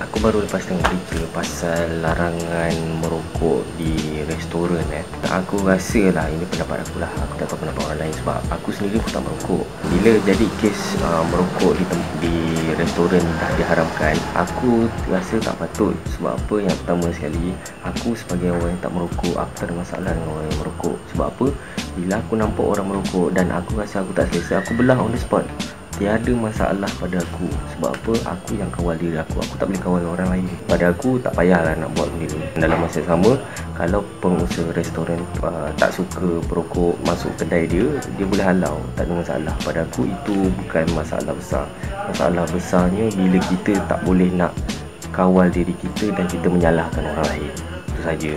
Aku baru lepas tengok berita pasal larangan merokok di restoran eh. Aku rasa lah ini pendapat aku lah. Aku tak tahu pendapat orang lain sebab aku sendiri pun tak merokok. Bila jadi kes uh, merokok di, di restoran dah diharamkan, aku rasa tak patut. Sebab apa? Yang pertama sekali, aku sebagai orang yang tak merokok, aku tak ada masalah dengan orang yang merokok. Sebab apa? Bila aku nampak orang merokok dan aku rasa aku tak selesa, aku belah on the spot tiada masalah pada aku. Sebab apa? Aku yang kawal diri aku. Aku tak boleh kawal orang lain. Pada aku tak payahlah nak buat benda ni. Dalam masa yang sama kalau pengusaha restoran uh, tak suka perokok masuk kedai dia dia boleh halau. Tak ada masalah. Pada aku itu bukan masalah besar. Masalah besarnya bila kita tak boleh nak kawal diri kita dan kita menyalahkan orang lain. Itu saja